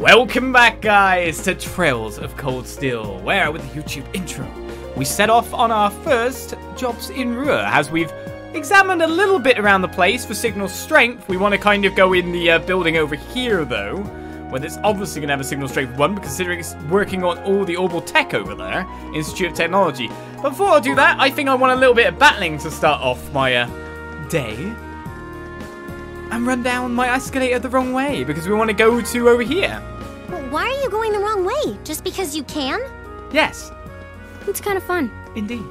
Welcome back, guys, to Trails of Cold Steel, where with the YouTube intro, we set off on our first jobs in Roer. As we've examined a little bit around the place for signal strength, we want to kind of go in the uh, building over here, though, where it's obviously going to have a signal strength 1, considering it's working on all the orbital tech over there, Institute of Technology. Before I do that, I think I want a little bit of battling to start off my uh, day and run down my escalator the wrong way because we want to go to over here. Well, why are you going the wrong way? Just because you can? Yes, It's kind of fun. indeed.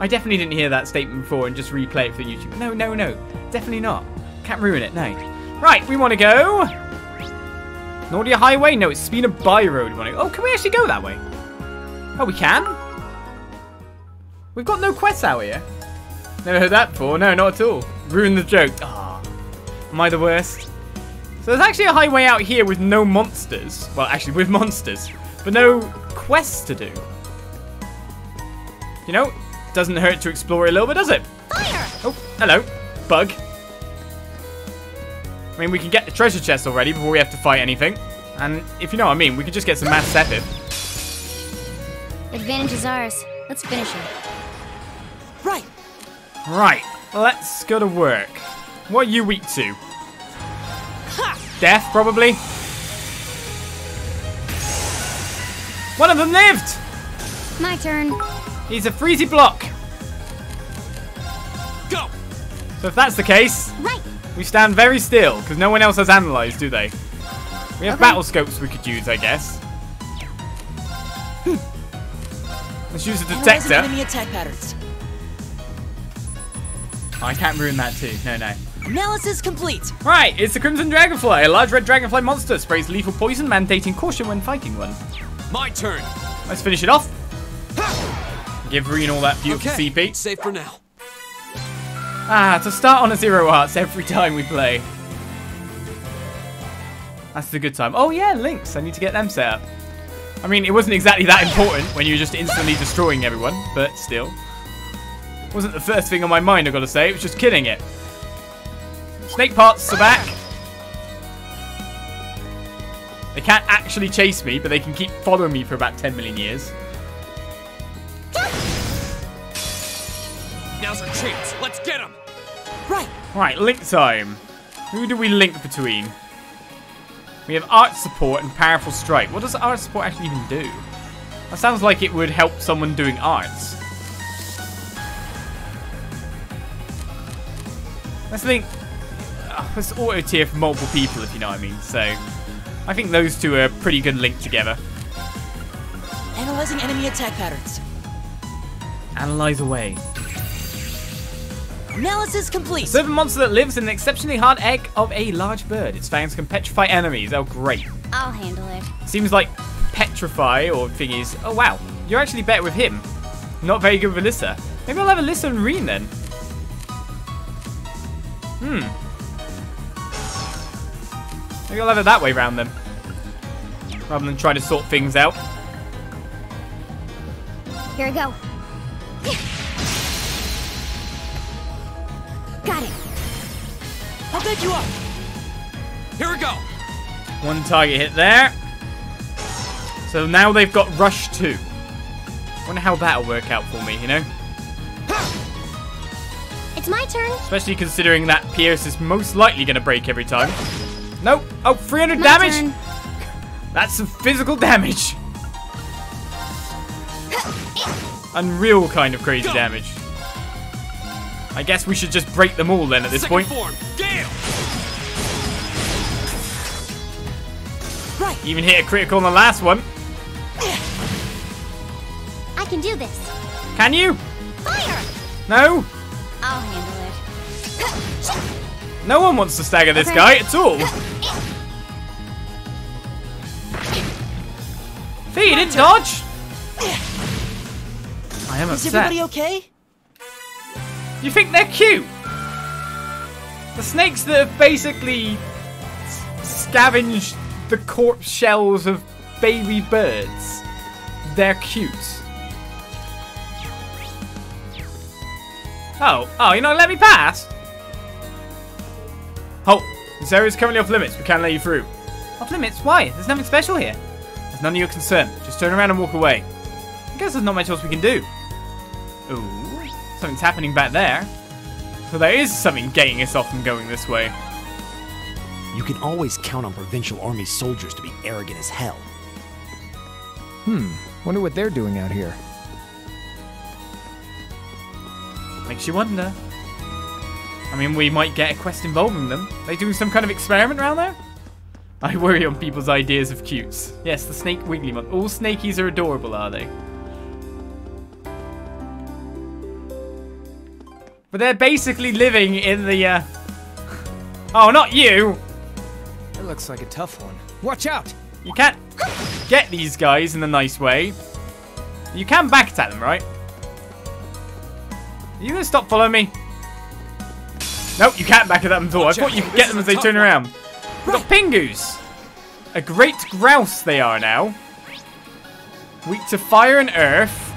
I definitely didn't hear that statement before and just replay it for YouTube. No, no, no. Definitely not. Can't ruin it, no. Right, we want to go. Nortia Highway? No, it's Spina Byroad. We want to Oh, can we actually go that way? Oh, we can? We've got no quests out here. Never heard that before. No, not at all. Ruin the joke. Ah, am I the worst? So there's actually a highway out here with no monsters. Well, actually with monsters, but no quests to do. You know, doesn't hurt to explore a little bit, does it? Fire! Oh, hello, bug. I mean, we can get the treasure chest already before we have to fight anything. And if you know what I mean, we could just get some mass sepith. Advantage is ours. Let's finish him. Right. Right, let's go to work. What are you weak to? Death, probably? One of them lived! My turn. He's a freezy block. Go. So if that's the case, Right. we stand very still, because no one else has analyzed, do they? We have Okay. battle scopes we could use, I guess. Let's use a detector. enemy attack patterns. I can't ruin that too. No, no. Analysis complete. Right, it's the Crimson Dragonfly. A large red dragonfly monster sprays lethal poison, mandating caution when fighting one. My turn. Let's finish it off. Give Rean all that beautiful Okay, CP. safe for now. Ah, to start on a zero hearts every time we play. That's the good time. Oh yeah, links. I need to get them set up. I mean, it wasn't exactly that important when you were just instantly destroying everyone, but still. Wasn't the first thing on my mind, i got to say. It was just killing it. Snake parts are back. They can't actually chase me, but they can keep following me for about 10 million years. Now's our chance. Let's get him. Right. Right, link time. Who do we link between? We have art support and powerful strike. What does art support actually even do? That sounds like it would help someone doing arts. Let's link. Let's auto tier for multiple people, if you know what I mean. So, I think those two are pretty good linked together. Analyzing enemy attack patterns. Analyze away. Analysis complete. Serpent monster that lives in an exceptionally hard egg of a large bird. Its fangs can petrify enemies. Oh, great. I'll handle it. Seems like petrify or thingies. Oh wow, you're actually better with him. Not very good with Alisa. Maybe I'll have Alisa and Rean then. Hmm. Maybe I'll have it that way round then. Rather than trying to sort things out. Here I go. Got it. I'll pick you up. Here we go. One target hit there. So now they've got Rush 2. Wonder how that'll work out for me, you know? It's my turn. Especially considering that Pierce is most likely going to break every time. Nope. Oh, 300 My damage? turn. That's some physical damage. Unreal kind of crazy Go. damage. I guess we should just break them all then at this Second point. Right. Even hit a critical on the last one. I can do this. Can you? Fire! No? I'll handle it. No one wants to stagger this Okay. guy at all. Fie, you didn't dodge? I am Is upset. Is everybody okay? You think they're cute? The snakes that have basically scavenged the corpse shells of baby birds. They're cute. Oh, oh, you know, let me pass. Halt. This area is currently off limits. We can't let you through. Off limits? Why? There's nothing special here. It's none of your concern. Just turn around and walk away. I guess there's not much else we can do. Ooh, something's happening back there. So there is something getting us off from going this way. You can always count on Provincial Army soldiers to be arrogant as hell. Hmm, wonder what they're doing out here. Makes you wonder. I mean, we might get a quest involving them. They doing some kind of experiment around there? I worry on people's ideas of cutes. Yes, the snake wiggly one. All snakies are adorable, are they? But they're basically living in the, uh... Oh, not you! It looks like a tough one. Watch out! You can't get these guys in a nice way. You can back attack them, right? Are you gonna stop following me? Nope, you can't back attack them at all. I thought you could get them as they turn around. We've got Pingus! A great grouse they are now. Weak to fire and earth.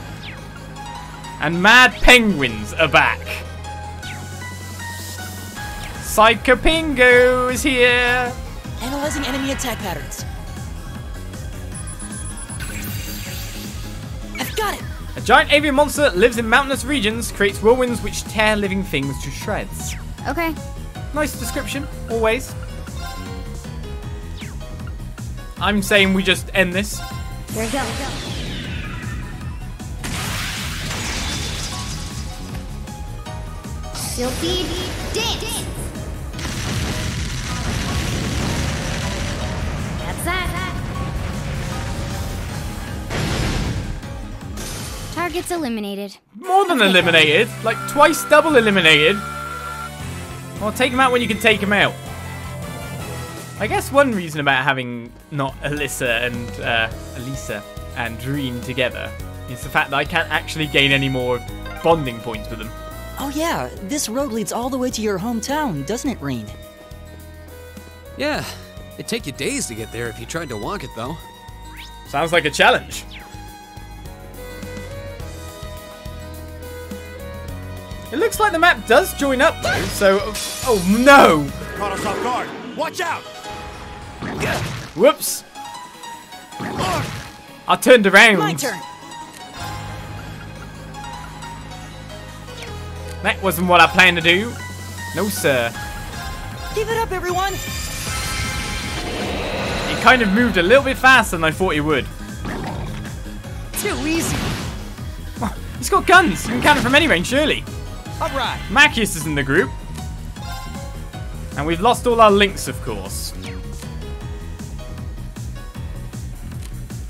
And mad penguins are back. Psycho Pingu is here! Analyzing enemy attack patterns. I've got it! A giant avian monster lives in mountainous regions, creates whirlwinds which tear living things to shreds. Okay. Nice description, always. I'm saying we just end this. Go. Sylphie dance. That's that. Targets eliminated. More than eliminated, like twice double eliminated. Well, take him out when you can take him out. I guess one reason about having not Alisa and uh, Elisa and Dream together is the fact that I can't actually gain any more bonding points with them. Oh yeah, this road leads all the way to your hometown, doesn't it, Rean? Yeah, it'd take you days to get there if you tried to walk it, though. Sounds like a challenge. It looks like the map does join up though, so... Oh no! Caught us off guard. Watch out! Whoops! I turned around. My turn! That wasn't what I planned to do. No, sir. Give it up, everyone! He kind of moved a little bit faster than I thought he would. Too easy! He's got guns. You can count it from any range, surely. Alright! Machias is in the group. And we've lost all our links, of course.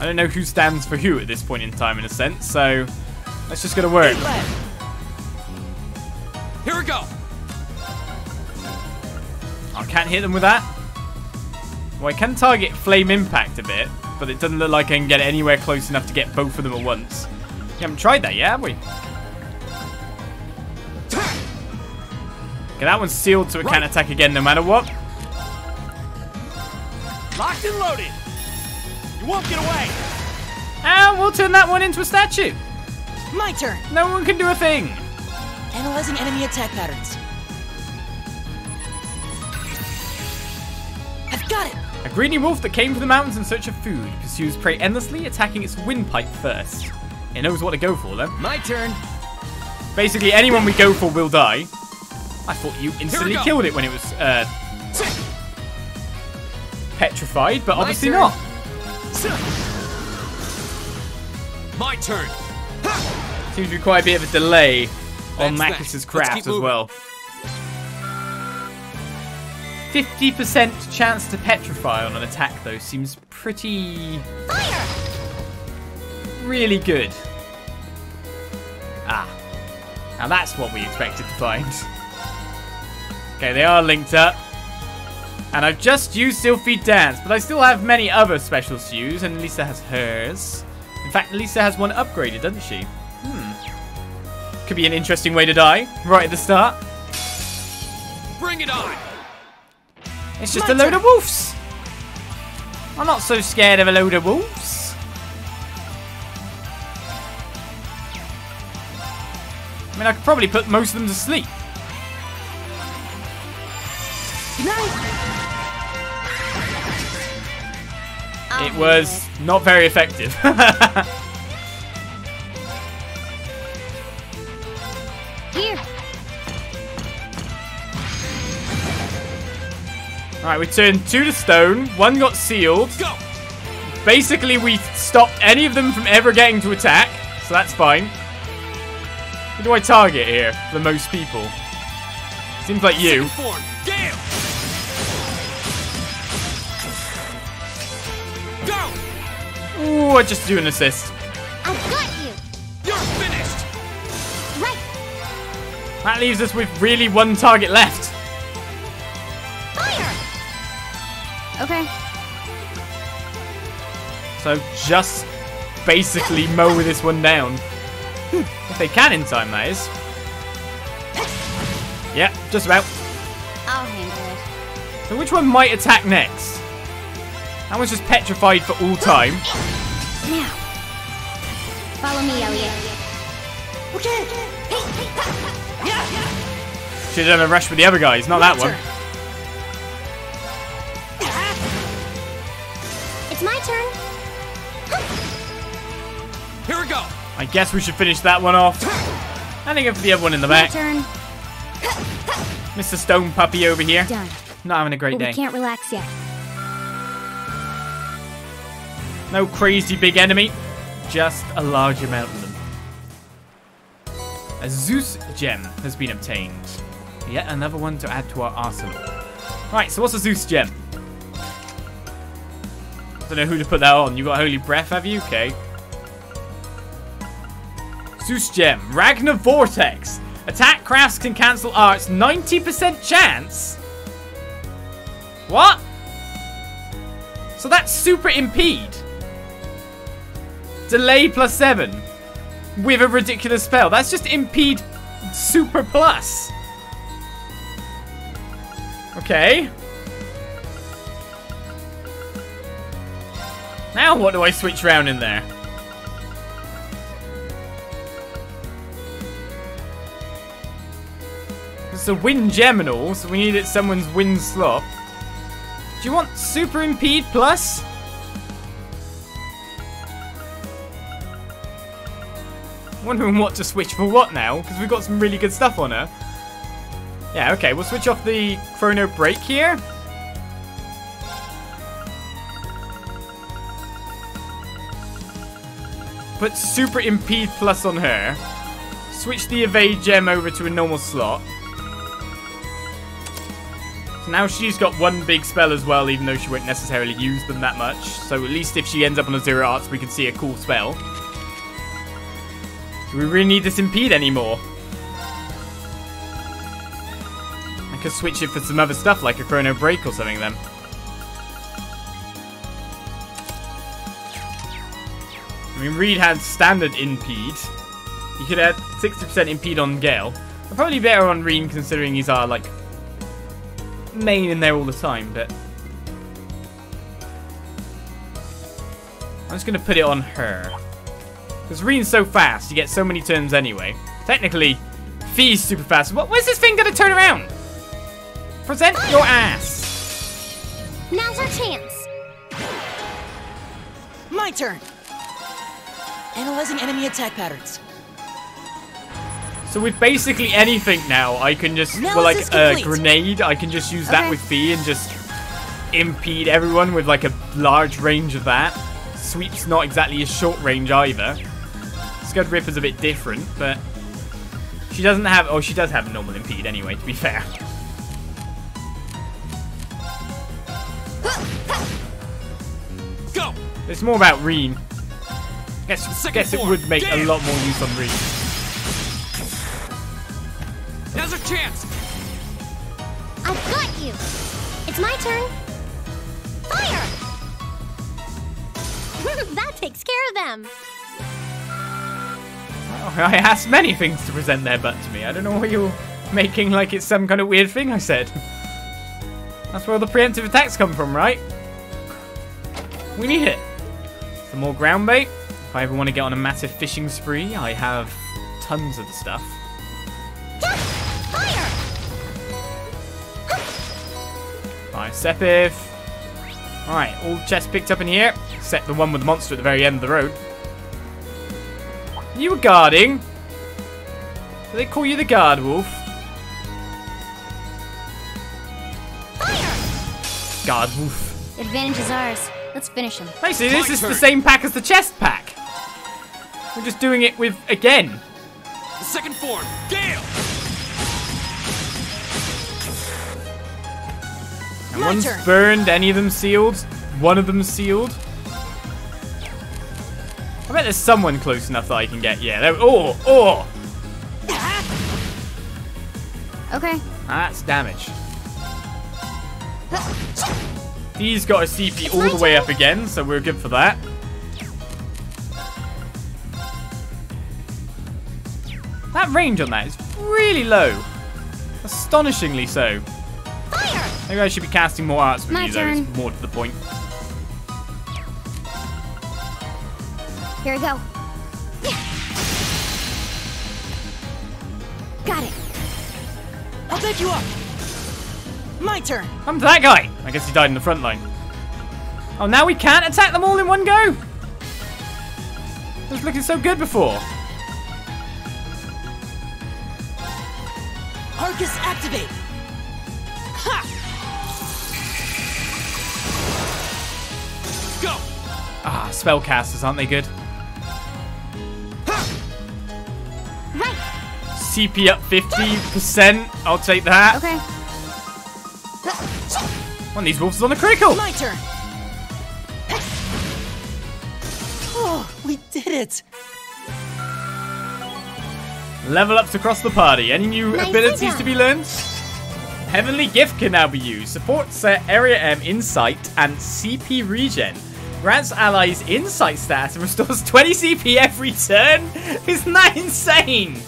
I don't know who stands for who at this point in time, in a sense, so let's just go to work. Here we go! I can't hit them with that. Well, I can target Flame Impact a bit, but it doesn't look like I can get anywhere close enough to get both of them at once. We haven't tried that yet, have we? Okay, that one's sealed so it can't attack again no matter what. Locked and loaded! You won't get away! And we'll turn that one into a statue. My turn! No one can do a thing. Analyzing enemy attack patterns. I've got it! A greedy wolf that came from the mountains in search of food pursues prey endlessly, attacking its windpipe first. It knows what to go for then. My turn. Basically, anyone we go for will die. I thought you instantly killed it when it was uh, petrified, but obviously turn. not. My turn! Seems to be quite a bit of a delay on That's that. Machias's Let's craft as well. 50% chance to petrify on an attack, though, seems pretty. Really good. Ah. Now that's what we expected to find. Okay, they are linked up. And I've just used Sylphie Dance, but I still have many other specials to use, and Lisa has hers. In fact, Lisa has one upgraded, doesn't she? Hmm. Could be an interesting way to die, right at the start. Bring it on! It's just a load of wolves. I'm not so scared of a load of wolves. I mean, I could probably put most of them to sleep. I'll It handle was not very effective. Here. Alright, we turned two to stone. One got sealed. Go! Basically, we stopped any of them from ever getting to attack. So that's fine. Who do I target here The most people? Seems like you. Second form, Ooh, I just do an assist. I've got you. You're finished! Right. That leaves us with really one target left. Fire. Okay. So just basically mow this one down. Hmm, if they can in time, that is. Yeah, just about. I'll handle it. So which one might attack next? That one's just petrified for all time. Now. Follow me, Elliot. Okay. Should have done a rush with the other guys, not that one. It's my turn. Here we go! I guess we should finish that one off. And then go for the other one in the back. turn. Mr. Stone Puppy over here. Done. Not having a great But we can't relax yet. No crazy big enemy, just a large amount of them. A Zeus gem has been obtained. Yet another one to add to our arsenal. Right, so what's a Zeus gem? I Don't know who to put that on. You got Holy Breath, have you? Okay. Zeus gem. Ragnar Vortex. Attack crafts can cancel arts. 90% chance? What? So that's super impede. Delay plus seven. With a ridiculous spell. That's just impede super plus. Okay. Now what do I switch around in there? It's a wind geminal, so we need it someone's wind slot. Do you want super impede plus? Wondering what to switch for what now, because we've got some really good stuff on her. Yeah, okay, we'll switch off the chrono break here. Put super impede plus on her. Switch the evade gem over to a normal slot. So now she's got one big spell as well, even though she won't necessarily use them that much. So at least if she ends up on a zero arts, we can see a cool spell. Do we really need this impede anymore? I could switch it for some other stuff, like a chrono break or something then. I mean, Reed had standard impede. He could add 60% impede on Gale. Probably better on Rean considering he's our, like, main in there all the time, but... I'm just going to put it on her. Because Rean's so fast, you get so many turns anyway. Technically, Fie's super fast. What, where's this thing going to turn around? Present your ass. Now's our chance. My turn. Analyzing enemy attack patterns. So with basically anything now, I can just, well, like Analysis a uh, complete. grenade, I can just use that with Fee and just impede everyone with like a large range of that. Sweep's not exactly a short range either. Scud Ripper's a bit different, but she doesn't have, oh, she does have a normal impede anyway, to be fair. Go! It's more about Rean. Guess, Second guess it form, would make a lot more use on Rean. Now's our chance! I've got you. It's my turn. Fire! that takes care of them. I asked many things to present their butt to me. I don't know what you're making like it's some kind of weird thing I said. That's where all the preemptive attacks come from, right? We need it. Some more ground bait. If I ever want to get on a massive fishing spree, I have tons of the stuff. Fire! Alright, Sepith. Alright, all chests picked up in here, except the one with the monster at the very end of the road. You were guarding? Do they call you the guard wolf? Guard wolf. Advantage is ours. Let's finish him. Basically, this is the same pack as the chest pack. We're just doing it with, again. The second form, Gale! And My one's turn. burned, any of them sealed. One of them sealed. I bet there's someone close enough that I can get. Yeah, there. Oh, oh! Okay. That's damage. He's got a CP all the way up again, so we're good for that. That range on that is really low. Astonishingly so. Maybe I should be casting more arts with My you, though. It's more to the point. Here we go. Got it. I'll back you up. My turn. Come to that guy! I guess he died in the front line. Oh, now we can't attack them all in one go? It was looking so good before. Arcus activate. Ha! Go! Ah, spellcasters, aren't they good? CP up 50%. I'll take that. Okay. One of these wolves is on the critical. My turn. Oh, we did it. Level ups across the party. Any new Nicely abilities to be learned? Heavenly Gift can now be used. Supports uh, Area M Insight and CP Regen. Grants allies Insight stats and restores 20 CP every turn. Isn't that insane?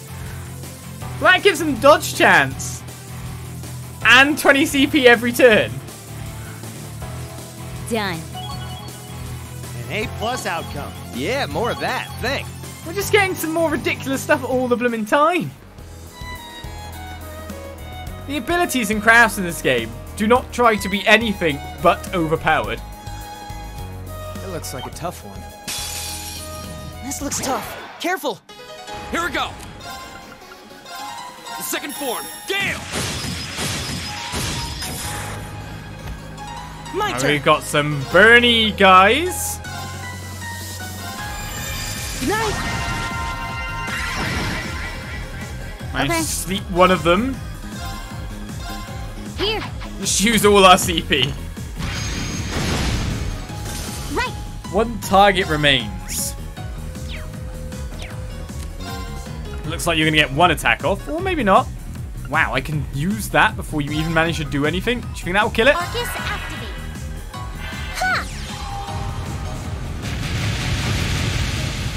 That gives them dodge chance. And 20 CP every turn. Done. An A plus outcome. Yeah, more of that. Thanks. We're just getting some more ridiculous stuff all the blooming time. The abilities and crafts in this game do not try to be anything but overpowered. It looks like a tough one. This looks tough. Careful. Here we go! The second form, Gale! My And turn. we've got some Bernie guys. Night. Managed Okay. to sleep one of them. Here. Just use all our CP. Right. One target remains. Looks like you're gonna get one attack off, or maybe not. Wow, I can use that before you even manage to do anything. Do you think that will kill it? Arcus activate.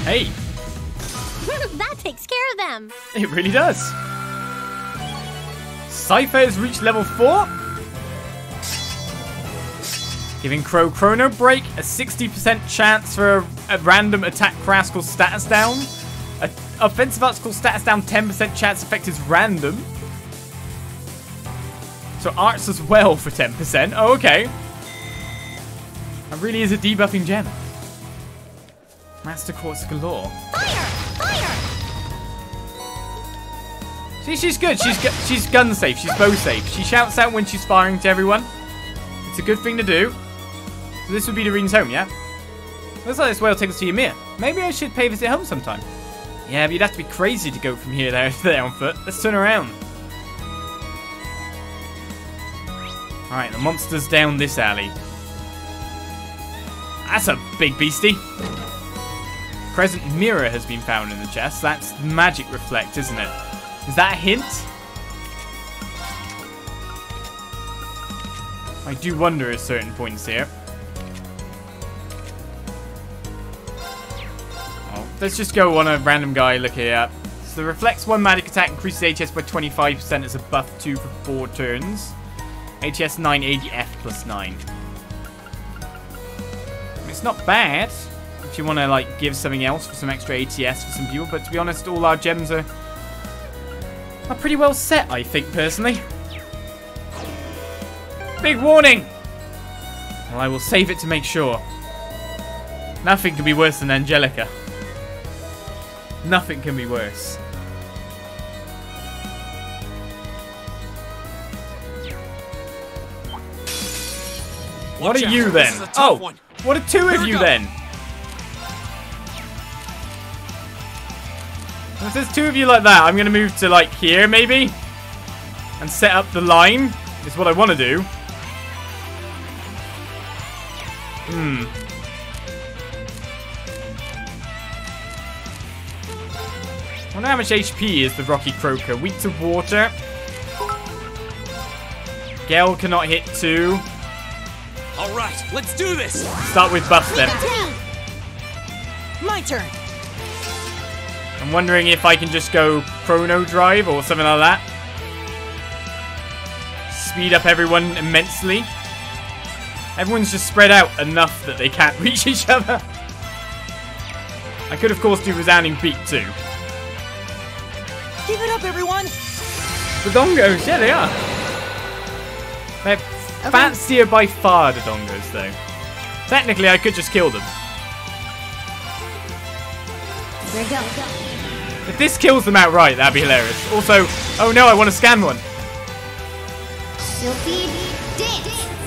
Hey, that takes care of them. it really does. Cypher has reached level 4. Giving Crow Chrono Break a 60% chance for a, a random attack called status down. Offensive arts called status down 10% chance effect is random. So arts as well for 10%. Oh, okay. That really is a debuffing gem. Master Quartz galore. Fire! Fire! See, she's good. She's gu- she's gun safe. She's bow safe. She shouts out when she's firing to everyone. It's a good thing to do. So this would be the Doreen's home, yeah? Looks like this way will take us to Ymir. Maybe I should pay visit home sometime. Yeah, but you'd have to be crazy to go from here there there on foot. Let's turn around. Alright, the monster's down this alley. That's a big beastie. Crescent mirror has been found in the chest. That's magic reflect, isn't it? Is that a hint? I do wonder at certain points here. Let's just go on a random guy look here. So the reflects one magic attack increases HS by 25% as a buff 2 for 4 turns. HS 980F plus 9. It's not bad if you want to like give something else for some extra ATS for some people, but to be honest, all our gems are are pretty well set, I think, personally. Big warning! Well, I will save it to make sure. Nothing can be worse than Angelica. Nothing can be worse. What Watch are out. you then? is a tough Oh, one. what are two Here of you go. then? If there's two of you like that, I'm gonna move to like here maybe, and set up the line. Is what I want to do. Hmm. Wonder how much HP is the Rocky Croaker. Weak to water. Gale cannot hit two. All right, let's do this. Start with buff then. My turn. I'm wondering if I can just go Chrono Drive or something like that. Speed up everyone immensely. Everyone's just spread out enough that they can't reach each other. I could, of course, do Resounding Beat too. Give it up, everyone. The Dongos, yeah, they are. They're fancier by far, the Dongos, though. Technically, I could just kill them. There you go. If this kills them outright, that'd be hilarious. Also, oh no, I want to scan one. Dance.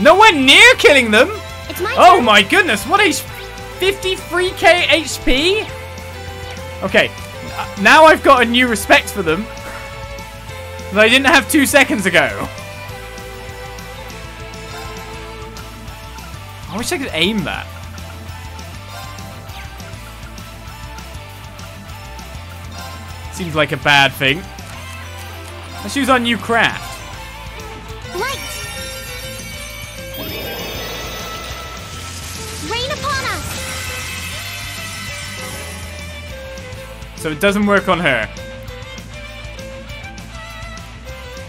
Nowhere near killing them. It's my Oh turn. my goodness, what is 53k HP? Okay, now I've got a new respect for them that I didn't have two seconds ago. I wish I could aim that. Seems like a bad thing. Let's use our new craft. Light. So it doesn't work on her.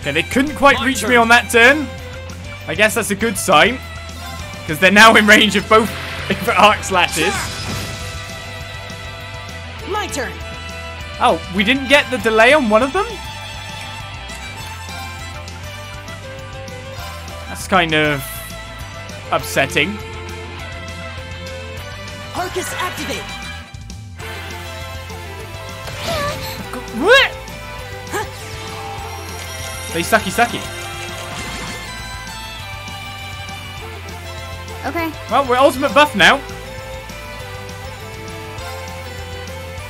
Okay, they couldn't quite My reach me on that turn. I guess that's a good sign. Because they're now in range of both arc slashes. My turn. Oh, we didn't get the delay on one of them? That's kind of upsetting. Arcus activate. They sucky sucky. Okay. Well, we're ultimate buff now.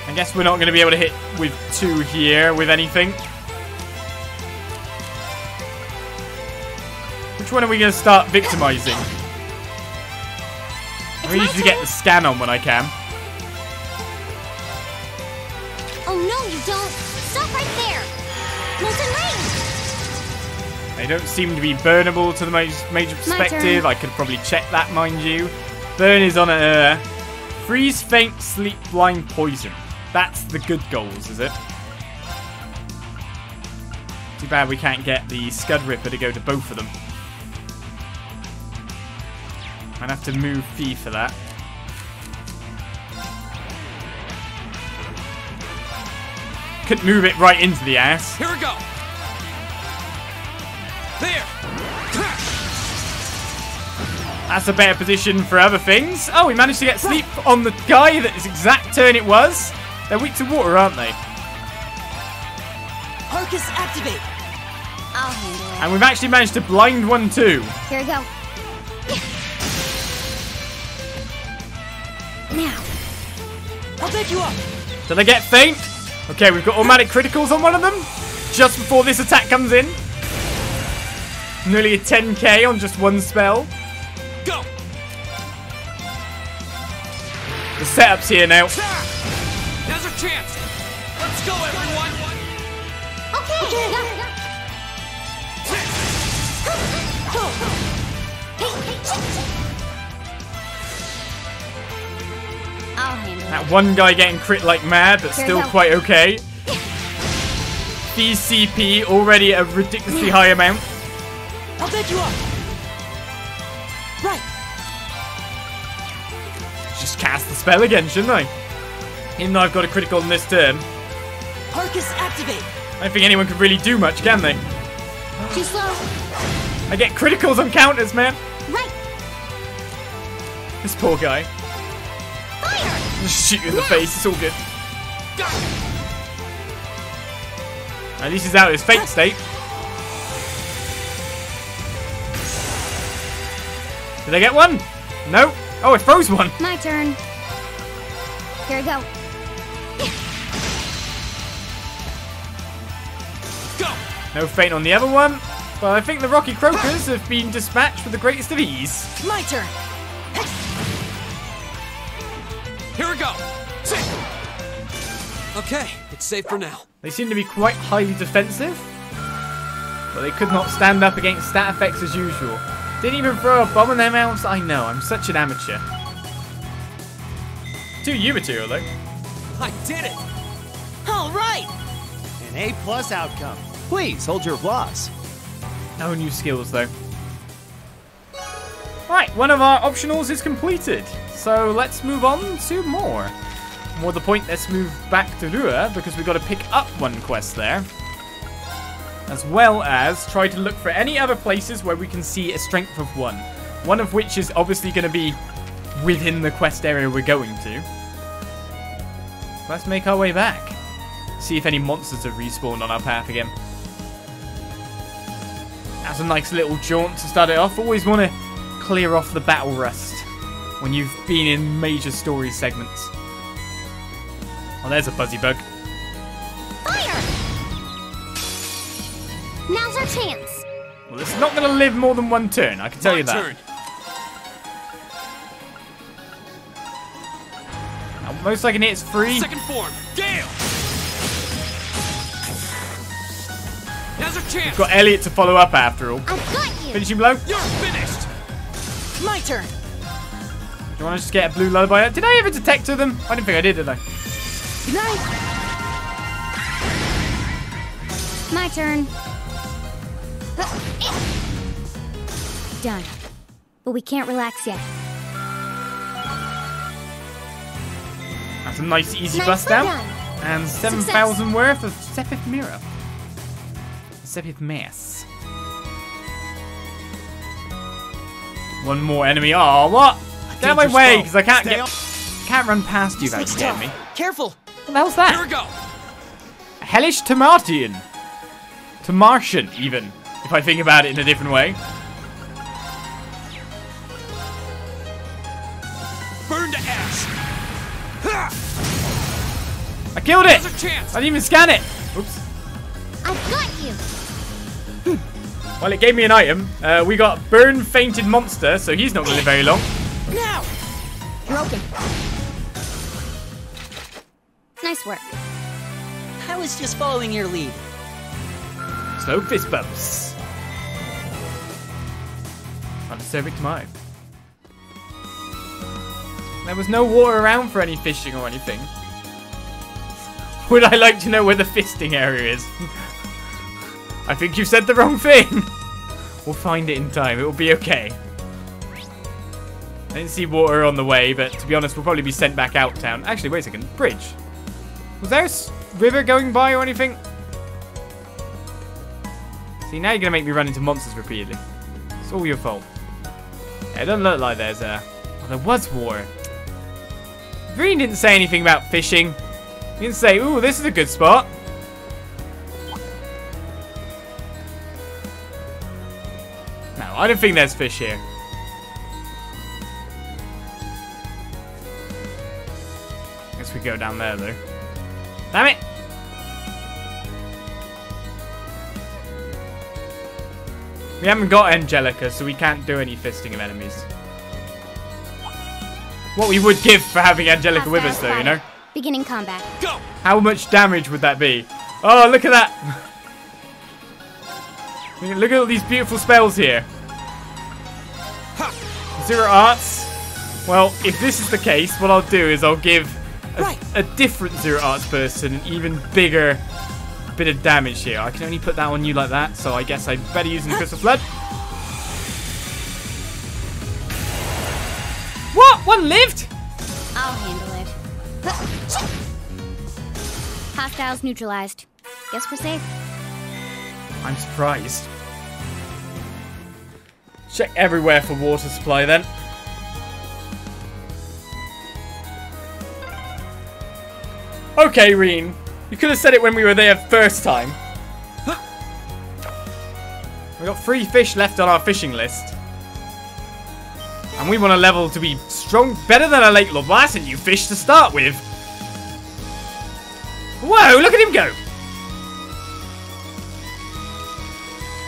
I guess we're not going to be able to hit with two here with anything. Which one are we going to start victimizing? I need to get the scan on when I can. Don't. Stop right there. Molten rain. They don't seem to be burnable to the major, major perspective. I could probably check that, mind you. Burn is on a uh, freeze, faint, sleep, blind, poison. That's the good goals, is it? Too bad we can't get the Scud Ripper to go to both of them. I'd have to move Fie for that. Couldn't move it right into the ass. Here we go. There. That's a better position for other things. Oh, we managed to get sleep on the guy that his exact turn it was. They're weak to water, aren't they? Arcus activate. I'll handle it. And we've actually managed to blind one too. Here we go. Now. I'll back you up. Did I get faint? Okay, we've got automatic criticals on one of them. Just before this attack comes in. Nearly a 10k on just one spell. Go. The setup's here now. Now's our chance. Let's go, everyone. Okay. I'll That one guy getting crit like mad, but Here still quite okay. DCP already a ridiculously high amount. I'll back you up. Right. Just cast the spell again, shouldn't I? Even though I've got a critical on this turn. Arcus, activate! I don't think anyone could really do much, can they? Too slow. I get criticals on counters, man. Right. This poor guy. Just shoot you in the face. It's all good. At least he's out of his fake state. Did I get one? No. Oh, it froze one. My turn. Here I go. Go! No faint on the other one. But I think the Rocky Croakers have been dispatched with the greatest of ease. My turn! Here we go! Sit! Okay, it's safe for now. They seem to be quite highly defensive. But they could not stand up against stat effects as usual. Didn't even throw a bomb in their mouths. I know, I'm such an amateur. Two U material though. I did it! All right! An A plus outcome. Please hold your applause. No new skills though. Right, one of our optionals is completed. So let's move on to more. More the point, let's move back to Lua because we've got to pick up one quest there. As well as try to look for any other places where we can see a strength of one. One of which is obviously going to be within the quest area we're going to. Let's make our way back. See if any monsters have respawned on our path again. That's a nice little jaunt to start it off. Always want to clear off the battle rust when you've been in major story segments. Oh, there's a fuzzy bug. Fire. Now's our chance. Well, it's not going to live more than one turn, I can tell My you that. turn! Now, most I can hit is three. Second form! Gale! Now's our chance! Got Elliot to follow up after all. I've got you. Finishing blow. You're finished! My turn! Do you want to just get a blue lullaby? Did I ever detect to them? I didn't think I did, did I? Good night! My turn. Done. But we can't relax yet. That's a nice easy Nice bust down. done. And 7,000 worth of Sepith Mirror. Sepith Mass. One more enemy. Oh, what? Get out of my way, because I can't Stay get... on- Can't run past you This without looks you getting me. Careful! What the hell's Here we go! A hellish Tomartian. Tomartian, even. If I think about it in a different way. Burn to ash! Ha! I killed it! Now's our chance! I didn't even scan it! Oops. I've got you. Well, it gave me an item. Uh, we got Burn Fainted Monster, so he's not going to live very long. Now! Broken. Nice work. I was just following your lead. Slow fist bumps. Undeserving to mine. There was no water around for any fishing or anything. Would I like to know where the fisting area is? I think you said the wrong thing. we'll find it in time. It will be okay. I didn't see water on the way, but to be honest, we'll probably be sent back out town. Actually, wait a second. Bridge. Was there a river going by or anything? See, now you're going to make me run into monsters repeatedly. It's all your fault. Yeah, it doesn't look like there's a... Oh, there was water. Green didn't say anything about fishing. He didn't say, ooh, this is a good spot. No, I don't think there's fish here. Guess we go down there, though. Damn it! We haven't got Angelica, so we can't do any fisting of enemies. What we would give for having Angelica with us, though, you know? Beginning combat. Go! How much damage would that be? Oh, look at that! look at all these beautiful spells here. Zero arts. Well, if this is the case, what I'll do is I'll give a, Right. a different zero arts person an even bigger bit of damage here. I can only put that on you like that, so I guess I better use the Crystal Flood. What? One lived? I'll handle it. Hostiles neutralized. Guess we're safe. I'm surprised. Check everywhere for water supply then. Okay, Rean. You could have said it when we were there first time. We got three fish left on our fishing list. And we want a level to be strong, better than a Lake Lord. Well, that's a fish to start with. Whoa, look at him go.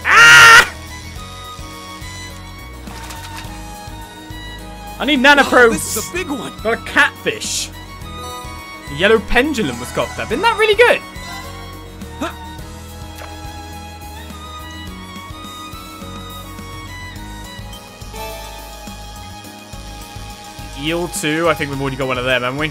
Ah! I need nanoprobes. Oh, this is a big one. Got a catfish. Yellow pendulum was cocked up. Isn't that really good? Eel 2. I think we've already got one of them, haven't we?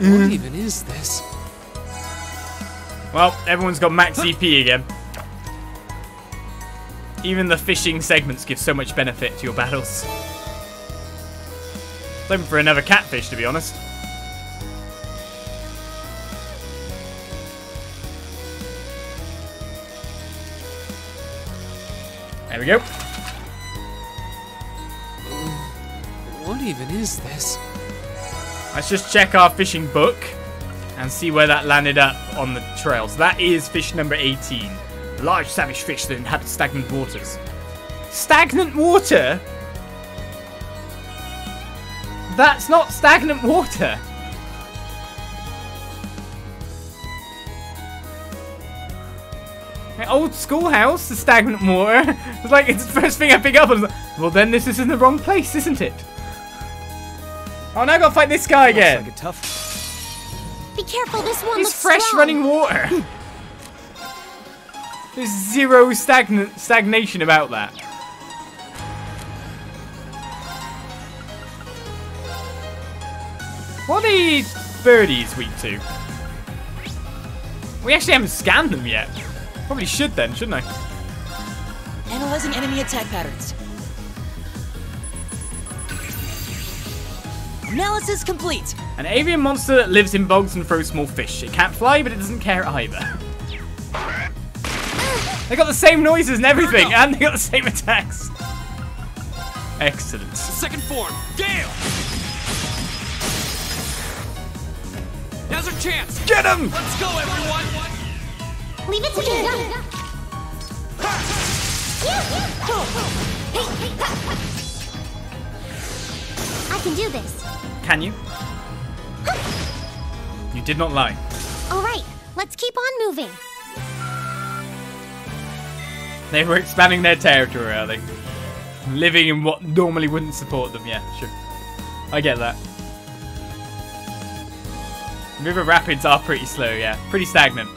What even is this? Well, everyone's got max EP again. Even the fishing segments give so much benefit to your battles. Hoping for another catfish, to be honest. There we go. What even is this? Let's just check our fishing book and see where that landed up on the trails. That is fish number 18. A large savage fish that inhabits stagnant waters. Stagnant water? That's not stagnant water. My old schoolhouse, the stagnant water. It's like it's the first thing I pick up. Like, well, then this is in the wrong place, isn't it? Oh, now I gotta fight this guy again. Like a tough. Be careful, this one It's fresh strong. running water. There's zero stagnant stagnation about that. What are these birdies weak to? We actually haven't scanned them yet. Probably should then, shouldn't I? Analyzing enemy attack patterns. Analysis complete. An avian monster that lives in bogs and throws small fish. It can't fly, but it doesn't care either. They got the same noises and everything, and they got the same attacks. Excellent. Second form, Gale! Now's our chance! Get him! Let's go, everyone! Leave it to me. I can do this. Can you? You did not lie. All right, let's keep on moving. They were expanding their territory, are they? Living in what normally wouldn't support them, yeah, sure. I get that. River rapids are pretty slow, yeah. Pretty stagnant.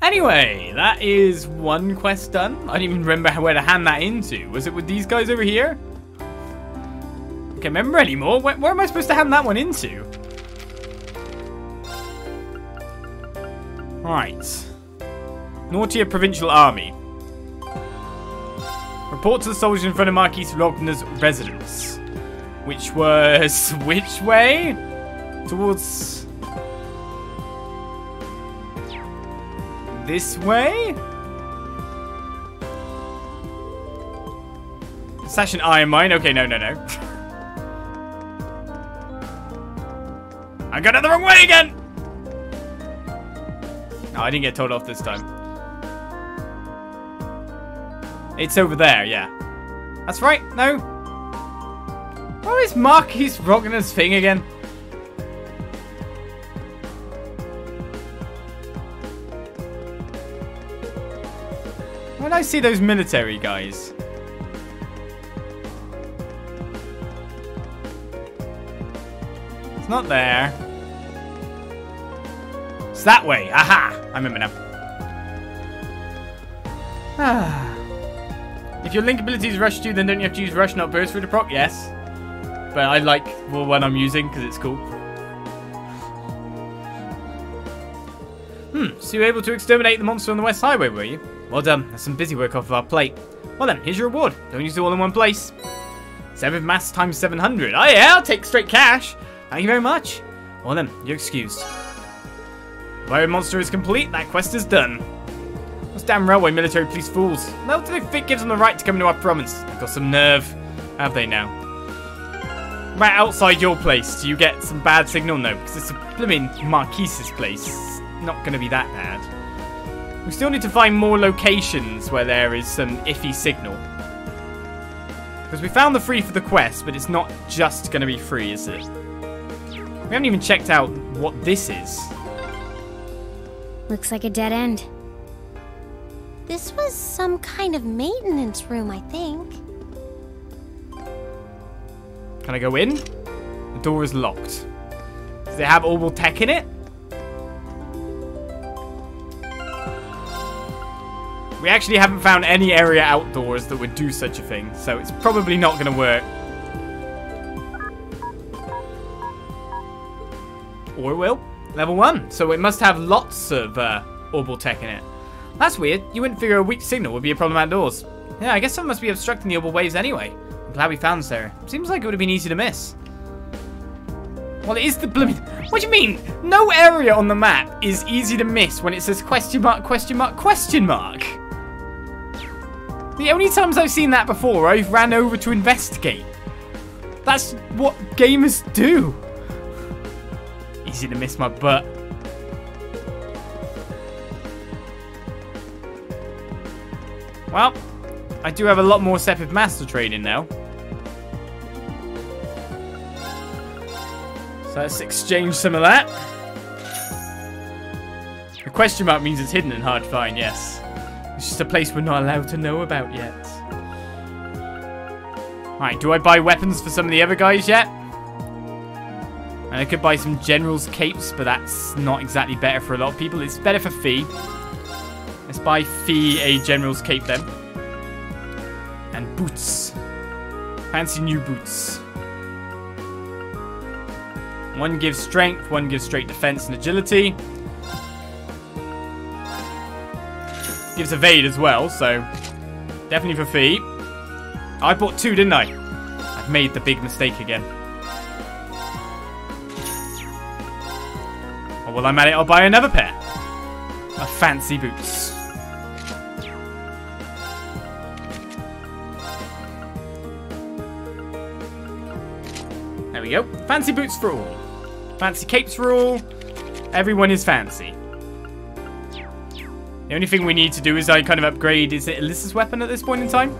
Anyway, that is one quest done. I don't even remember where to hand that into. Was it with these guys over here? Can't remember anymore. Where, where am I supposed to hand that one into? Right. Nortia Provincial Army. Report to the soldiers in front of Marquis Rogner's residence. Which was... which way? Towards... This way? Sachsen iron mine? Okay, no, no, no. I got it the wrong way again! Oh, I didn't get told off this time. It's over there, yeah. That's right, no. Where is Marquis his thing again? When I see those military guys. It's not there. It's that way. Aha! I remember now. If your link ability is rush 2, then don't you have to use rush, not burst for the proc? Yes. But I like the one I'm using because it's cool. Hmm, so you were able to exterminate the monster on the West Highway, were you? Well done. That's some busy work off of our plate. Well then, here's your reward. Don't use it all in one place. 7 mass times 700. Oh yeah, I'll take straight cash. Thank you very much. Well then, you're excused. Fire monster is complete. That quest is done. Those damn railway military police fools. What do they think gives them the right to come into our province? They've got some nerve. Have they now? Right outside your place, do you get some bad signal? No, because it's a blooming Marquise's place. Not going to be that bad. We still need to find more locations where there is some iffy signal. Because we found the free for the quest, but it's not just going to be free, is it? We haven't even checked out what this is. Looks like a dead end. This was some kind of maintenance room, I think. Can I go in? The door is locked. Does it have Orbital Tech in it? We actually haven't found any area outdoors that would do such a thing, so it's probably not going to work. Or will. Level 1, so it must have lots of uh, Orbital Tech in it. That's weird. You wouldn't figure a weak signal would be a problem outdoors. Yeah, I guess someone must be obstructing the orbital waves anyway. I'm glad we found area. Seems like it would have been easy to miss. Well, it is the blooming... What do you mean? No area on the map is easy to miss when it says question mark, question mark, question mark. The only times I've seen that before, I've ran over to investigate. That's what gamers do. Easy to miss my butt. Well, I do have a lot more Sepith Master training now. So let's exchange some of that. The question mark means it's hidden and hard to find, yes. It's just a place we're not allowed to know about yet. Alright, do I buy weapons for some of the other guys yet? And I could buy some general's capes, but that's not exactly better for a lot of people. It's better for Fie. Let's buy Fie a general's cape then. And boots. Fancy new boots. One gives strength, one gives straight defense and agility. Gives evade as well, so definitely for Fie. I bought two, didn't I? I've made the big mistake again. Well, while I'm at it, I'll buy another pair of fancy boots. There we go. Fancy boots for all. Fancy capes for all. Everyone is fancy. The only thing we need to do is I kind of upgrade, is it Alisa's weapon at this point in time?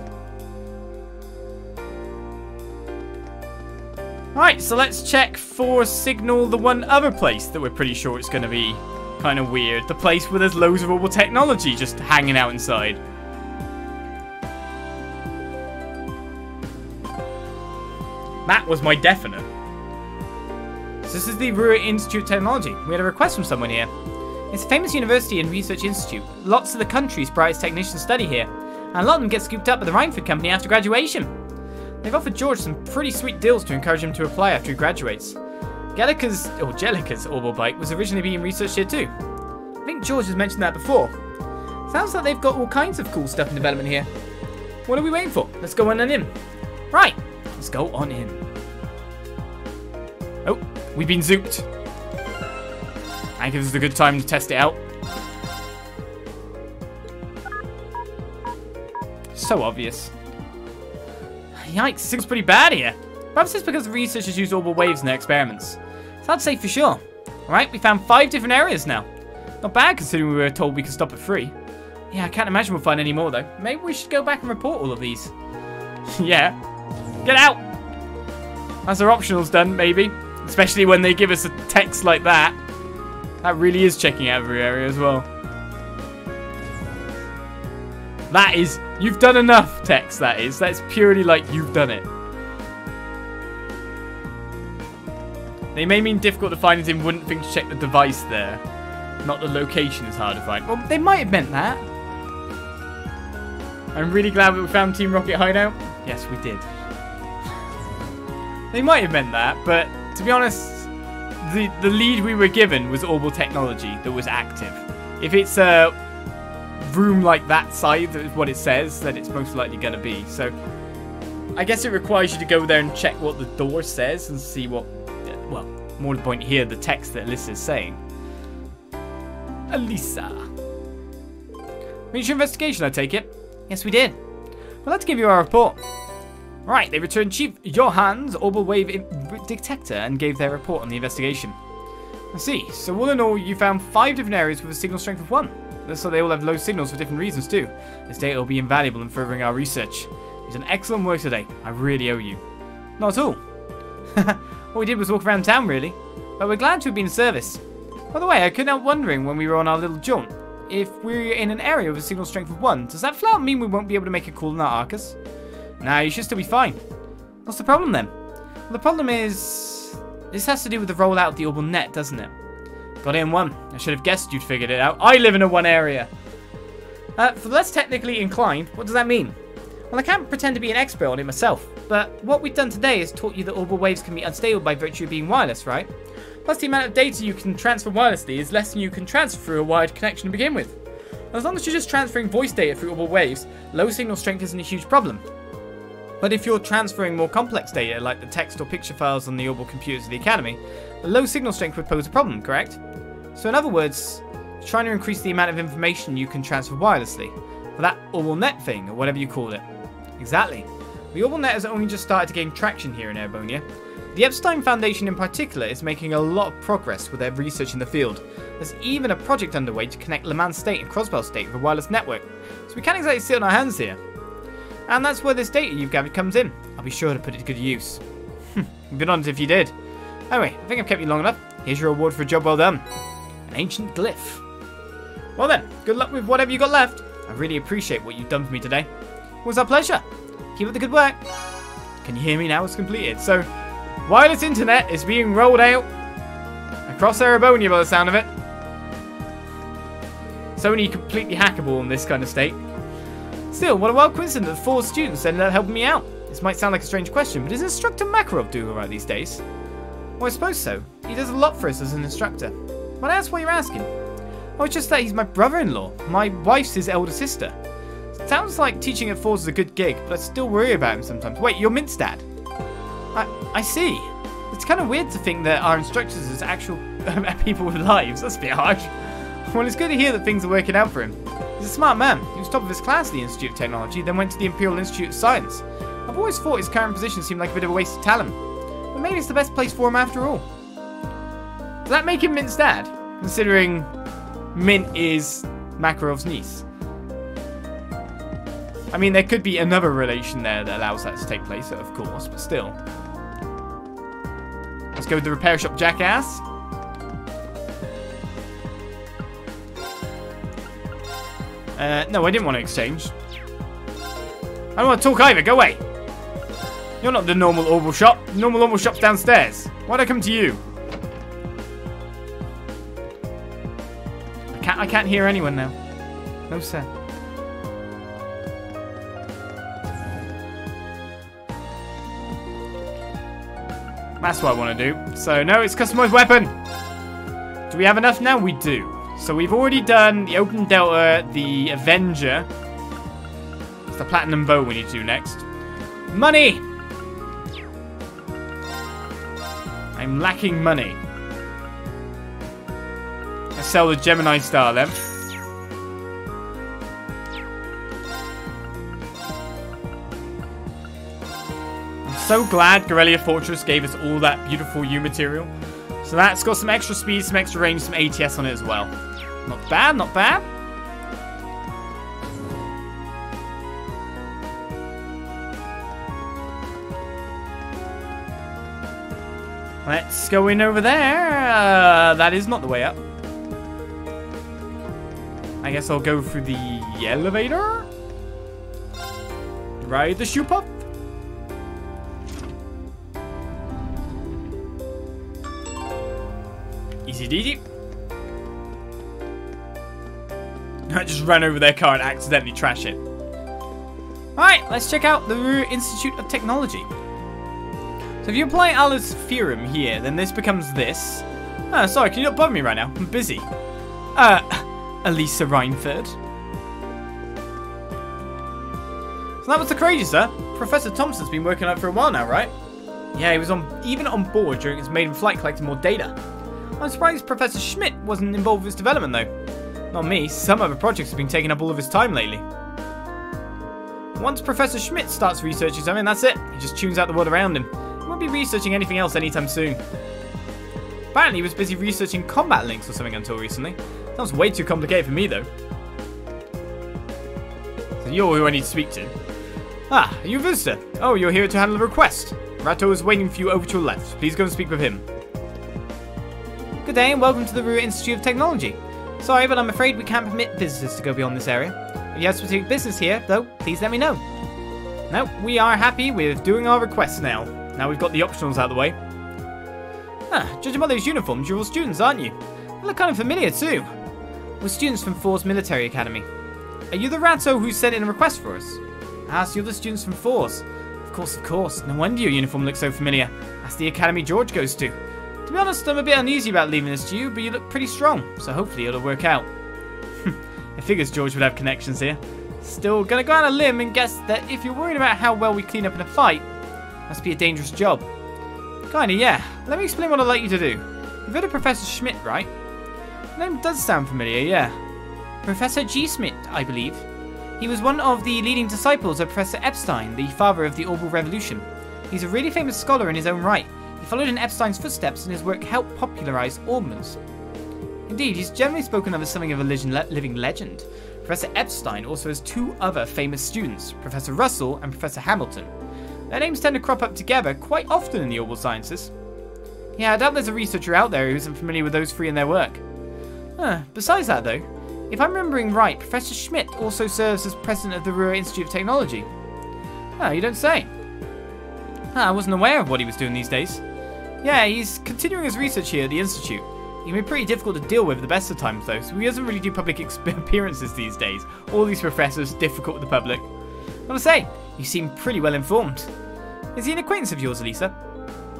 Right, so let's check for Signal the one other place that we're pretty sure it's going to be kind of weird. The place where there's loads of orbital technology just hanging out inside. That was my definite. So this is the Roer Institute of Technology. We had a request from someone here. It's a famous university and research institute. Lots of the country's brightest technicians study here, and a lot of them get scooped up by the Reinford Company after graduation. They've offered George some pretty sweet deals to encourage him to apply after he graduates. Gallica's, or Jellica's orbital bike was originally being researched here too. I think George has mentioned that before. Sounds like they've got all kinds of cool stuff in development here. What are we waiting for? Let's go on and in. Right, let's go on in. Oh, we've been zooped. I think this is a good time to test it out. So obvious. Yikes, seems pretty bad here. Perhaps it's because the researchers use orbital waves in their experiments. It's hard to say for sure. Alright, we found five different areas now. Not bad considering we were told we could stop at three. Yeah, I can't imagine we'll find any more though. Maybe we should go back and report all of these. yeah. Get out! That's our optionals done, maybe. Especially when they give us a text like that. That really is checking out every area as well. That is, you've done enough text, that is. That's purely like, you've done it. They may mean difficult to find as in wouldn't think to check the device there. Not the location is hard to find. Well, they might have meant that. I'm really glad we found Team Rocket Hideout. Yes, we did. They might have meant that, but to be honest, the, the lead we were given was orbital technology that was active. If it's a room like that size is what it says, then it's most likely going to be. So I guess it requires you to go there and check what the door says and see what, well, more to the point here, the text that Alisa is saying. Alisa. Finished your investigation, I take it? Yes, we did. Well, let's give you our report. Right, they returned Chief Johann's orbital wave detector and gave their report on the investigation. I see. So all in all, you found five different areas with a signal strength of one. So they all have low signals for different reasons too. This data will be invaluable in furthering our research. You've done excellent work today. I really owe you. Not at all. all we did was walk around town, really. But we're glad to have been of service. By the way, I couldn't help wondering when we were on our little jaunt. If we're in an area with a signal strength of 1, does that flat mean we won't be able to make a call in our Arcus? Nah, you should still be fine. What's the problem then? Well, the problem is... This has to do with the rollout of the orbital net, doesn't it? Got it in one. I should have guessed you'd figured it out. I live in a one area. Uh, for the less technically inclined, what does that mean? Well, I can't pretend to be an expert on it myself, but what we've done today is taught you that orbital waves can be unstable by virtue of being wireless, right? Plus, the amount of data you can transfer wirelessly is less than you can transfer through a wired connection to begin with. As long as you're just transferring voice data through orbital waves, low signal strength isn't a huge problem. But if you're transferring more complex data, like the text or picture files on the orbital computers of the Academy, the low signal strength would pose a problem, correct? So in other words, trying to increase the amount of information you can transfer wirelessly, for that orbital net thing, or whatever you call it. Exactly. The orbital net has only just started to gain traction here in Erebonia. The Epstein Foundation in particular is making a lot of progress with their research in the field. There's even a project underway to connect Le Mans State and Crossbell State with a wireless network, so we can't exactly sit on our hands here. And that's where this data you've gathered comes in. I'll be sure to put it to good use. You'd be honest if you did. Anyway, I think I've kept you long enough. Here's your reward for a job well done. An ancient glyph. Well then, good luck with whatever you got left. I really appreciate what you've done for me today. It was our pleasure. Keep up the good work. Can you hear me now? It's completed. So, wireless internet is being rolled out across Erebonia by the sound of it. It's only completely hackable in this kind of state. Still, what a wild coincidence that four students ended up helping me out. This might sound like a strange question, but is Instructor Makarov doing alright these days? Well, I suppose so. He does a lot for us as an instructor. But that's why you're asking. Oh, it's just that he's my brother-in-law. My wife's his elder sister. Sounds like teaching at Thors is a good gig, but I still worry about him sometimes. Wait, you're Mint's dad? I, I see. It's kind of weird to think that our instructors is actual people with lives. That's a bit harsh. Well, it's good to hear that things are working out for him. He's a smart man. He was top of his class at the Institute of Technology, then went to the Imperial Institute of Science. I've always thought his current position seemed like a bit of a waste of talent. Maybe it's the best place for him after all. Does that make him Mint's dad? Considering Mint is Makarov's niece. I mean, there could be another relation there that allows that to take place, of course, but still. Let's go with the repair shop jackass. Uh, no, I didn't want to exchange. I don't want to talk either. Go away. You're not the normal orbital shop. Normal orbital shop's downstairs. Why'd I come to you? I can't, I can't hear anyone now. No, sir. That's what I want to do. So, no, it's customized weapon. Do we have enough now? We do. So we've already done the Open Delta, the Avenger. It's the Platinum Bow we need to do next. Money! I'm lacking money. Let's sell the Gemini Star then. I'm so glad Garrelia Fortress gave us all that beautiful U material. So that's got some extra speed, some extra range, some ATS on it as well. Not bad, not bad. Let's go in over there. Uh, that is not the way up. I guess I'll go through the elevator. Ride the shoe pup. Easy deedy. I just ran over their car and accidentally trash it. Alright, let's check out the Institute of Technology. So if you apply Allah's theorem here, then this becomes this. Oh, sorry, can you not bother me right now? I'm busy. Uh, Alisa Reinford. So that was the Courageous, sir. Professor Thompson's been working on it for a while now, right? Yeah, he was on even on board during his maiden flight collecting more data. I'm surprised Professor Schmidt wasn't involved with his development, though. Not me, some other projects have been taking up all of his time lately. Once Professor Schmidt starts researching something, that's it. He just tunes out the world around him. Won't be researching anything else anytime soon. Apparently, he was busy researching combat links or something until recently. Sounds way too complicated for me, though. So you're who I need to speak to. Ah, you visitor? Oh, you're here to handle a request. Rato is waiting for you over to your left. Please go and speak with him. Good day and welcome to the Roer Institute of Technology. Sorry, but I'm afraid we can't permit visitors to go beyond this area. If you have specific business here, though, please let me know. No, we are happy with doing our requests now. Now we've got the optionals out of the way. Ah, judging by those uniforms, you're all students, aren't you? They look kind of familiar too. We're students from Thors Military Academy. Are you the Ratto who sent in a request for us? Ah, so you're the students from Thors. Of course, of course. No wonder your uniform looks so familiar. That's the academy George goes to. To be honest, I'm a bit uneasy about leaving this to you, but you look pretty strong, so hopefully it'll work out. I figures George would have connections here. Still, gonna go on a limb and guess that if you're worried about how well we clean up in a fight, must be a dangerous job. Kinda, yeah. Let me explain what I'd like you to do. You've heard of Professor Schmidt, right? The name does sound familiar, yeah. Professor G. Schmidt, I believe. He was one of the leading disciples of Professor Epstein, the father of the Orbital Revolution. He's a really famous scholar in his own right. He followed in Epstein's footsteps and his work helped popularize orbitals. Indeed, he's generally spoken of as something of a living legend. Professor Epstein also has two other famous students, Professor Russell and Professor Hamilton. Their names tend to crop up together quite often in the orbital sciences. Yeah, I doubt there's a researcher out there who isn't familiar with those three and their work. Huh, besides that though, if I'm remembering right, Professor Schmidt also serves as president of the Roer Institute of Technology. Ah, you don't say. Ah, I wasn't aware of what he was doing these days. Yeah, he's continuing his research here at the Institute. He can be pretty difficult to deal with at the best of times though, so he doesn't really do public appearances these days. All these professors, difficult with the public. Gotta say, you seem pretty well informed. Is he an acquaintance of yours, Alisa?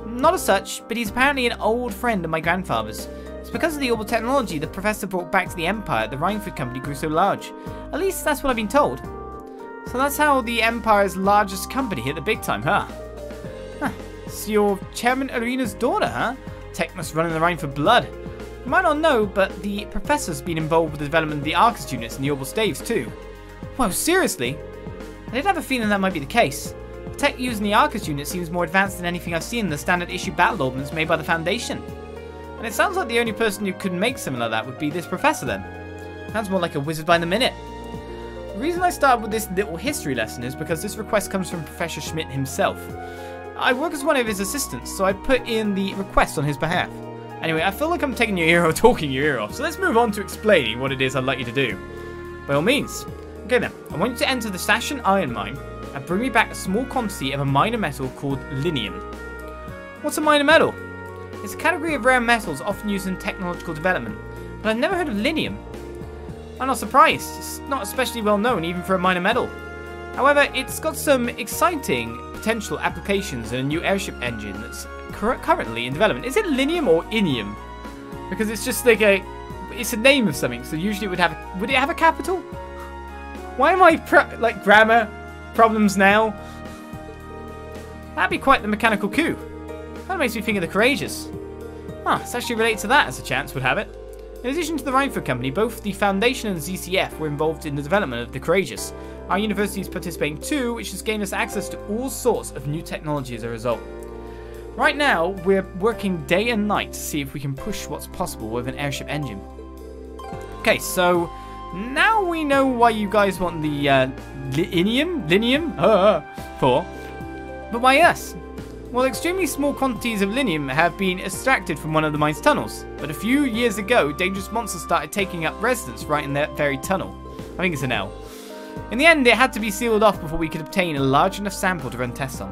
Not as such, but he's apparently an old friend of my grandfather's. It's because of the orbital technology the professor brought back to the Empire that the Reinford Company grew so large. At least that's what I've been told. So that's how the Empire's largest company hit the big time, huh? Huh. So you're Chairman Irina's daughter, huh? Tech must run in the Reinford blood. You might not know, but the professor's been involved with the development of the Arcus units and the orbital staves too. Whoa, seriously? I did have a feeling that might be the case. The tech used in the Arcus unit seems more advanced than anything I've seen in the standard issue battle ordnance made by the Foundation. And it sounds like the only person who could make something like that would be this professor then. Sounds more like a wizard by the minute. The reason I started with this little history lesson is because this request comes from Professor Schmidt himself. I work as one of his assistants, so I put in the request on his behalf. Anyway, I feel like I'm taking your ear or talking your ear off, so let's move on to explaining what it is I'd like you to do. By all means. Then, I want you to enter the Sachsen Iron Mine and bring me back a small quantity of a minor metal called linium. What's a minor metal? It's a category of rare metals often used in technological development, but I've never heard of linium. I'm not surprised, it's not especially well known even for a minor metal. However, it's got some exciting potential applications in a new airship engine that's currently in development. Is it linium or inium? Because it's just like a, it's a name of something, so usually it would have, would it have a capital? Why am I, like, grammar problems now? That'd be quite the mechanical coup. That makes me think of the Courageous. Ah, it's actually related to that as a chance would have it. In addition to the Reinford Company, both the Foundation and ZCF were involved in the development of the Courageous. Our university is participating too, which has gained us access to all sorts of new technology as a result. Right now, we're working day and night to see if we can push what's possible with an airship engine. Okay, so now we know why you guys want the uh, linium, linium uh, for, but why us? Well, extremely small quantities of linium have been extracted from one of the mine's tunnels, but a few years ago, dangerous monsters started taking up residence right in that very tunnel. I think it's an L. In the end, it had to be sealed off before we could obtain a large enough sample to run tests on.